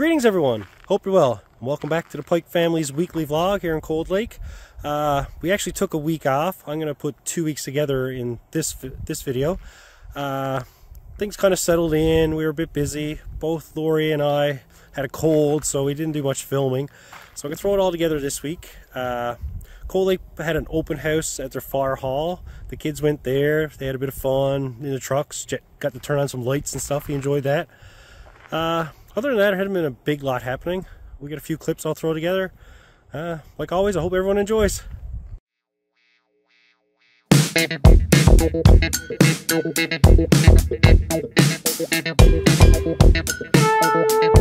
Greetings everyone, hope you're well. Welcome back to the Pike family's weekly vlog here in Cold Lake. Uh, we actually took a week off. I'm going to put two weeks together in this this video. Uh, things kind of settled in, we were a bit busy. Both Lorie and I had a cold, so we didn't do much filming. So I'm going to throw it all together this week. Uh, Cold Lake had an open house at their far hall. The kids went there, they had a bit of fun in the trucks, got to turn on some lights and stuff, he enjoyed that. Uh, other than that, it hasn't been a big lot happening. We got a few clips I'll throw together. Uh, like always, I hope everyone enjoys.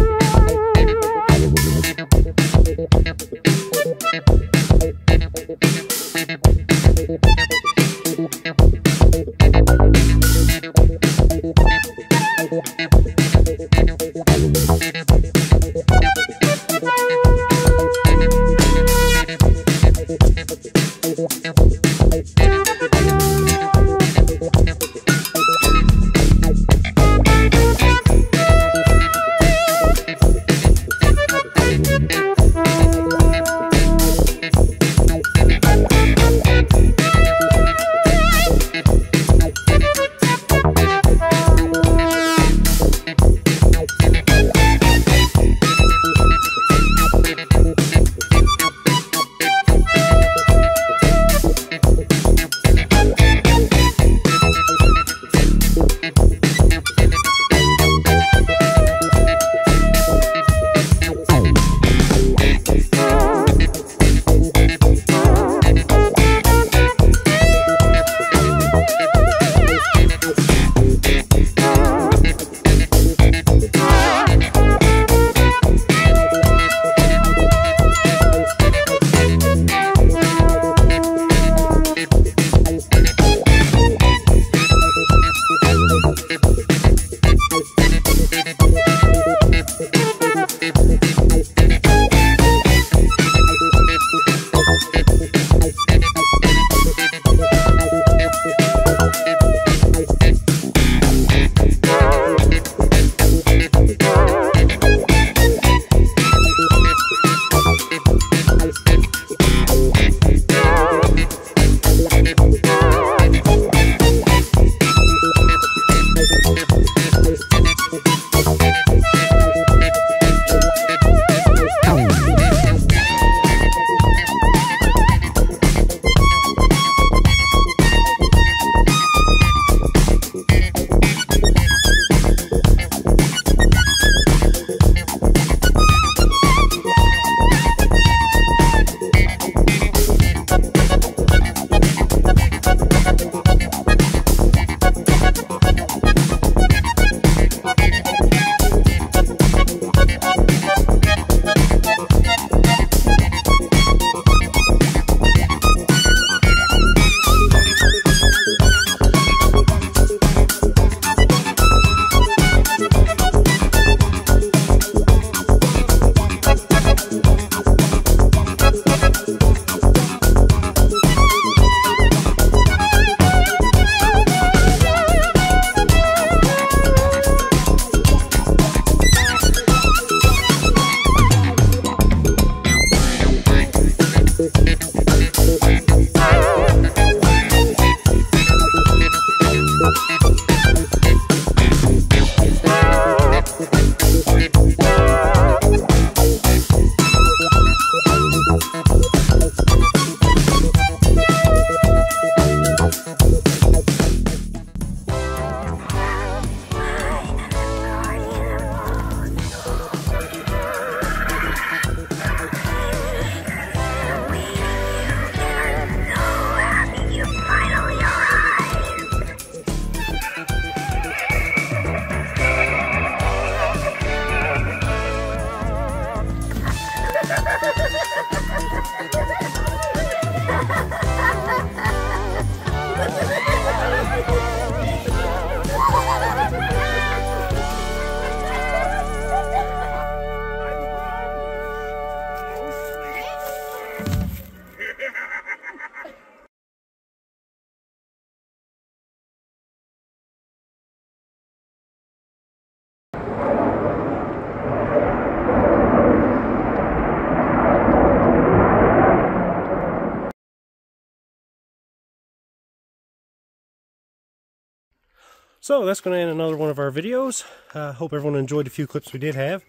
So that's going to end another one of our videos. Uh, hope everyone enjoyed the few clips we did have.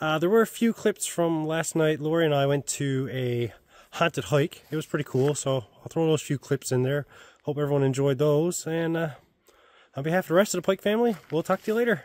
Uh, there were a few clips from last night. Lorie and I went to a haunted hike. It was pretty cool, so I'll throw those few clips in there. Hope everyone enjoyed those. And uh, on behalf of the rest of the Pike family, we'll talk to you later.